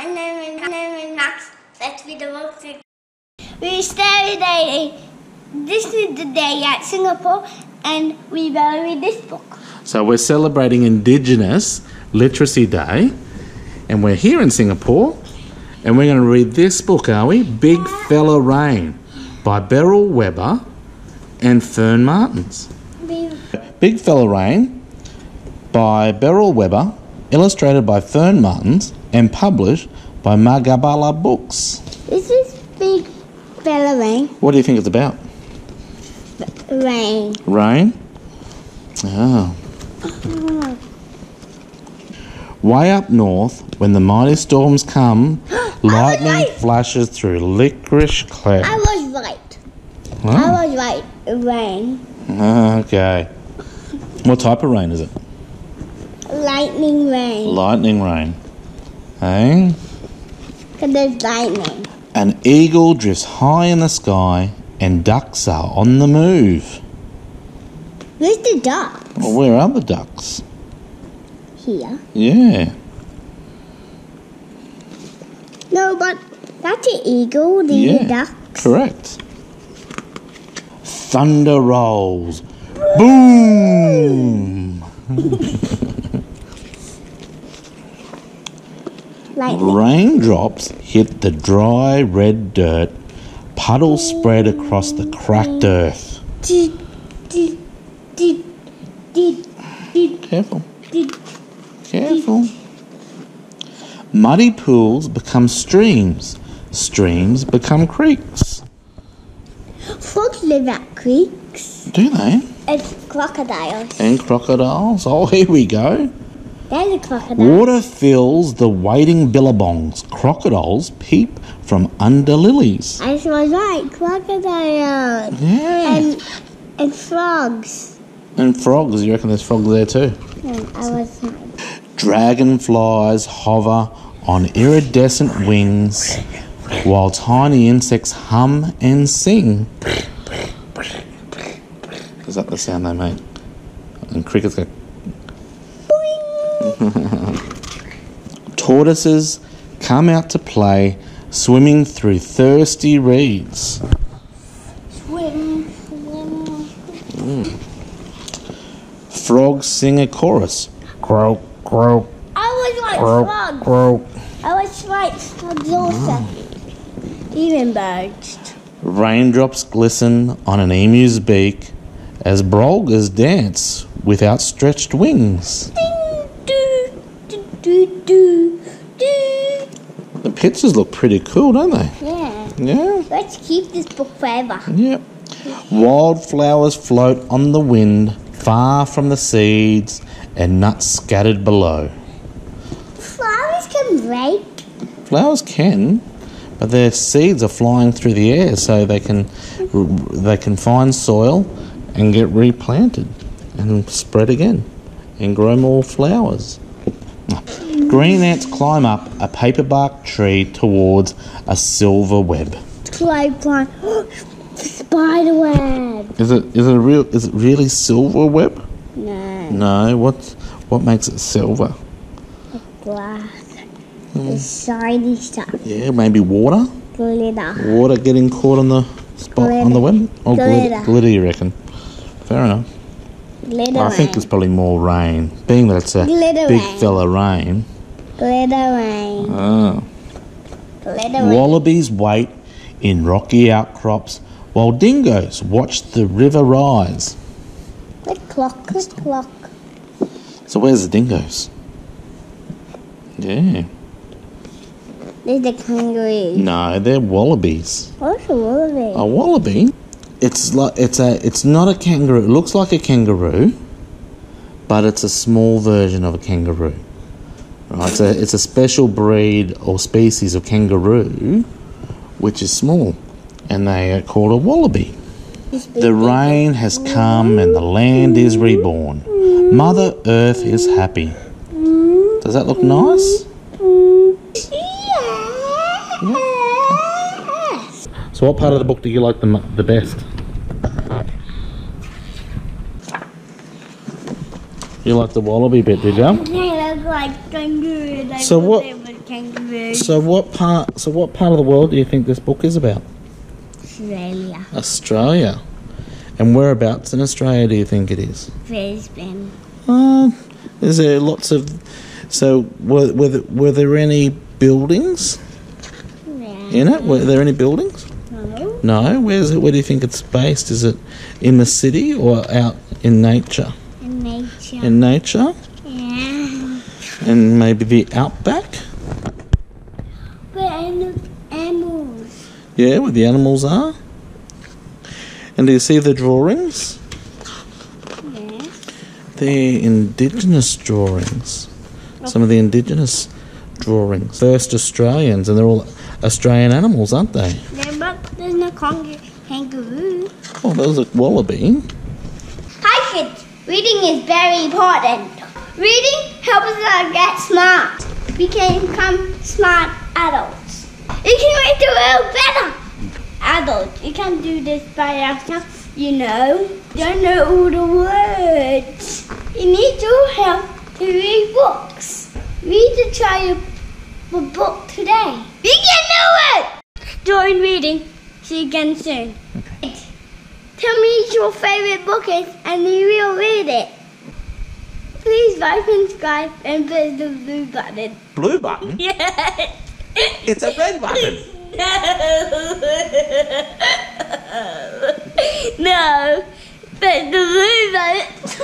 My name is, my name is Max. Let's be the most. We started this is the day at Singapore, and we will read this book. So we're celebrating Indigenous Literacy Day, and we're here in Singapore, and we're going to read this book, are we? Big Fella Rain by Beryl Webber and Fern Martins. We, Big Fella Rain by Beryl Webber, illustrated by Fern Martins, and published by Magabala Books. Is this is big fella rain. What do you think it's about? Rain. Rain? Oh. Way up north, when the mighty storms come, lightning right. flashes through licorice clouds. I was right. I Oh, was right. Rain. okay. What type of rain is it? Lightning rain. Lightning rain. Hey? Because there's lightning. An eagle drifts high in the sky, and ducks are on the move. Where's the duck? Well, where are the ducks? Here. Yeah. No, but that's an eagle. The Yeah. duck. Correct. Thunder rolls. Boom! Raindrops hit the dry red dirt. Puddles spread across the cracked earth. Did, did, did, did, did, Careful. did. Careful. Muddy pools become streams. Streams become creeks. Frogs live at creeks. Do they? It's crocodiles. And crocodiles. Oh, here we go. There's a crocodile. Water fills the waiting billabongs. Crocodiles peep from under lilies. I was right. Crocodiles. Yeah. And, and frogs. And frogs. You reckon there's frogs there too? And I was right. Dragonflies hover on iridescent wings while tiny insects hum and sing. Is that the sound they make? And crickets go. Tortoises come out to play, swimming through thirsty reeds. Swim, swim. Frogs sing a chorus. Croak, croak, I was right. croak, Frogs. croak. I was right. Frogs also. Even birds. Raindrops glisten on an emu's beak as brolgas dance with outstretched wings. Do, do. The pictures look pretty cool, don't they? Yeah. Yeah. Let's keep this book forever. Yep. Wildflowers float on the wind, far from the seeds and nuts scattered below. Flowers can break. Flowers can, but their seeds are flying through the air, so they can they can find soil and get replanted and spread again and grow more flowers. Green ants climb up a paperbark tree towards a silver web. Try climb. Spider web. Is it is it a real is it really silver web? No. No. What what makes it silver? Glass. Hmm. The shiny stuff. Yeah, maybe water. Glitter. Water getting caught on the spot on the web. Oh, or glitter. Glitter. glitter, you reckon? Fair enough. Glitter I think rain. it's probably more rain, being that it's a Glitter big rain. fella rain. Oh. Wallabies wait in rocky outcrops while dingoes watch the river rise. Click clock, click clock. So where's the dingoes? Yeah. There's the kangaroo. No, they're wallabies. What's a wallaby? A wallaby? It's like it's a it's not a kangaroo. It looks like a kangaroo, but it's a small version of a kangaroo. Right? It's a it's a special breed or species of kangaroo, which is small, and they are called a wallaby. The rain has come and the land is reborn. Mother Earth is happy. Does that look nice? Yes. So, what part of the book do you like the the best? You like the wallaby bit, did you? Like kangaroos. So what-. So what part? So what part of the world do you think this book is about? Australia. Australia. And whereabouts in Australia do you think it is? Brisbane. Uh, is there lots of? So were were there, were there any buildings Yeah. in it? Were there any buildings? No. No. Where's it? Where do you think it's based? Is it in the city or out in nature? In nature. In nature. And maybe the outback. Where ani- animals. Yeah, where the animals are. And do you see the drawings? Yeah. They're indigenous drawings. Some of the indigenous drawings. First Australians, and they're all Australian animals, aren't they? Yeah, but there's no kang- kangaroo. Oh, there's a wallaby. Hi kids, reading is very important. Reading helps us get smart. We can become smart adults. You can make the world better. Adults, you can do this by yourself, you know. Don't know all the words. You need your help to read books. Read the try a book today. We can do it! Join reading. See you again soon. Tell me your favorite book is and we will read it. Please like and subscribe and press the blue button. Blue button? Yes. It's a red button. no. No. Press the blue button.